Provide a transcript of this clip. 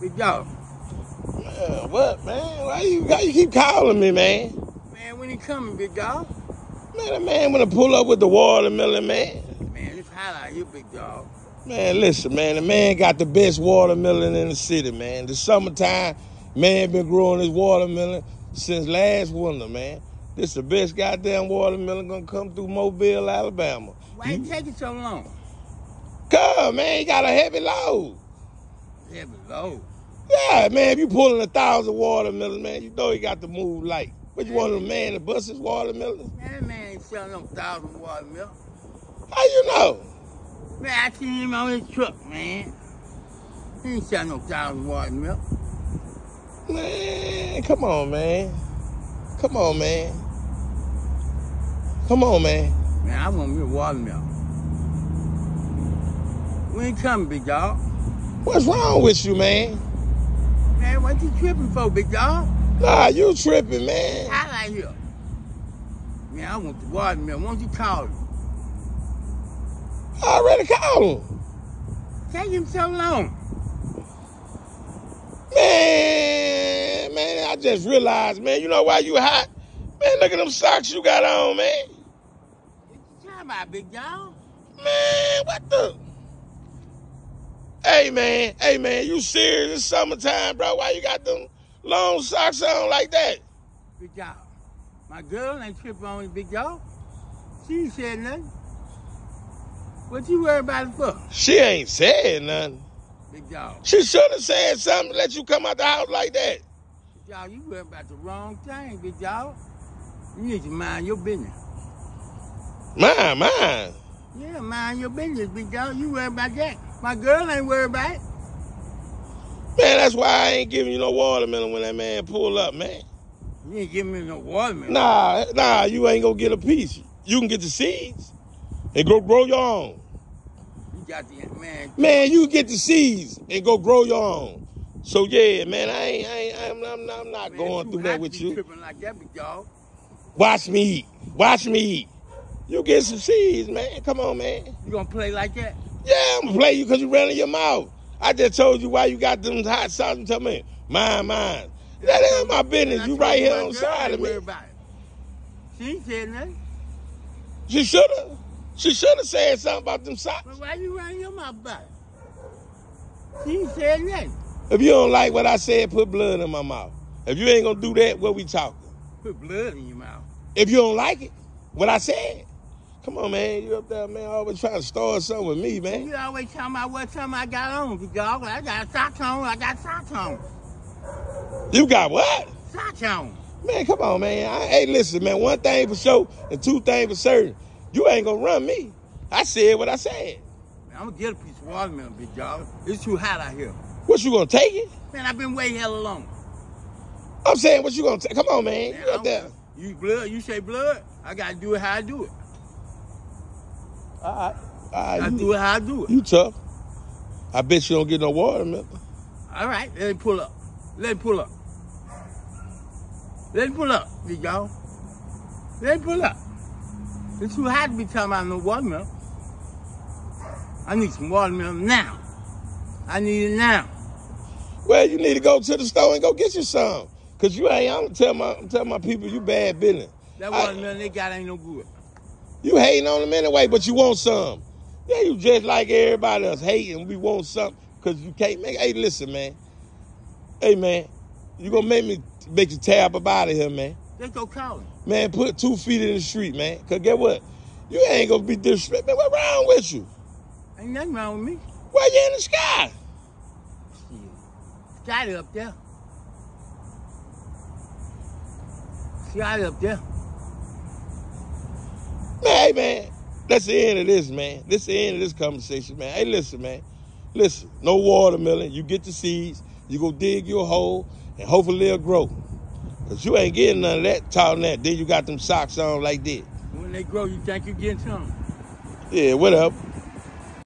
Big dog. Man, what, man? Why you, why you keep calling me, man? Man, when he coming, big dog? Man, that man wanna pull up with the watermelon, man. Man, it's hot out here, big dog. Man, listen, man, the man got the best watermelon in the city, man. The summertime, man been growing his watermelon since last winter, man. This the best goddamn watermelon gonna come through Mobile, Alabama. Why you taking so long? Come, man, he got a heavy load. Heavy load. Yeah, man, if you pulling a thousand watermelons, man, you know he got to move light. But you want a man to bust his watermelons? Man, that man ain't selling no thousand watermelon. How you know? Man, I seen him on his truck, man. He ain't selling no thousand watermelon. Man, come on, man. Come on, man. Come on, man. Man, I want me a watermelon. When he coming, big dog? What's wrong with you, man? Man, what you tripping for, big dog? Nah, you tripping, man. Hot out here. Man, I want the water, man. Why don't you call him? I already called him. Take him so long. Man, man, I just realized, man, you know why you hot? Man, look at them socks you got on, man. What you talking about, big dog? Man, what the? Hey, man, hey, man, you serious? It's summertime, bro. Why you got them long socks on like that? Big dog. My girl ain't tripping on you, big dog. She ain't said nothing. What you worried about it for, She ain't said nothing. big dog? She should have said something to let you come out the house like that. Big dog, you worried about the wrong thing, big dog. You need to mind your business. Mine, mine. Yeah, mind your business, big dog. You worried about that. My girl ain't worried about it. Man, that's why I ain't giving you no watermelon when that man pull up, man. You ain't giving me no watermelon. Nah, nah, you ain't gonna get a piece. You can get the seeds and go grow your own. You got the man. Man, you get the seeds and go grow your own. So yeah, man, I ain't, I ain't I'm, I'm, I'm not man, going through that to with you. Like that. Watch me eat. Watch me eat. You get some seeds, man. Come on, man. You gonna play like that? Yeah, I'm gonna play you because you ran in your mouth. I just told you why you got them hot sauce. You tell me, mine, mine. That ain't my business. You right here on the side of me. She ain't said nothing. She should have. She should have said something about them socks. But why you running your mouth about it? She ain't said nothing. If you don't like what I said, put blood in my mouth. If you ain't gonna do that, what we talking? Put blood in your mouth. If you don't like it, what I said, come on, man. You up there, man, always trying to start something with me, man. You always talking about what time I got on, big dog. I got socks on. I got socks on. You got what? Socks on. Man, come on, man. I, hey, listen, man. One thing for sure, and two things for certain. You ain't gonna run me. I said what I said. Man, I'm gonna get a piece of watermelon, big dog. It's too hot out here. What you gonna take it? Man, I've been waiting hella long. I'm saying what you gonna take. Come on, man. Man, You up there? You blood, you say blood. I gotta do it how I do it. Right. All I right. do it how I do it. you tough. I bet you don't get no watermelon. All right, let it pull up. Let it pull up. Let it pull up, big dog. Let it pull up. It's too hot to be talking about no watermelon. I need some watermelon now. I need it now. Well, you need to go to the store and go get you some. Cause you ain't. I'm tell my I'm tell my people you bad business. That I- watermelon they got ain't no good. You hating on them anyway, but you want some. Yeah, you just like everybody else hating. We want something because you can't make. Hey, listen, man. Hey, man. You gonna make me make you tab up out of here, man. Let's go call him. Man, put two feet in the street, man. Cause get what? You ain't gonna be disrespectful. Man, what wrong with you? Ain't nothing wrong with me. Why you in the sky? Shit. It up there. It up there. Man. That's the end of this, man. This is the end of this conversation, man. Hey, listen, man. Listen, no watermelon. You get the seeds. You go dig your hole, and hopefully it'll grow. Cause you ain't getting none of that, talking that. Then you got them socks on like that. When they grow, you think you're getting some. Yeah, whatever.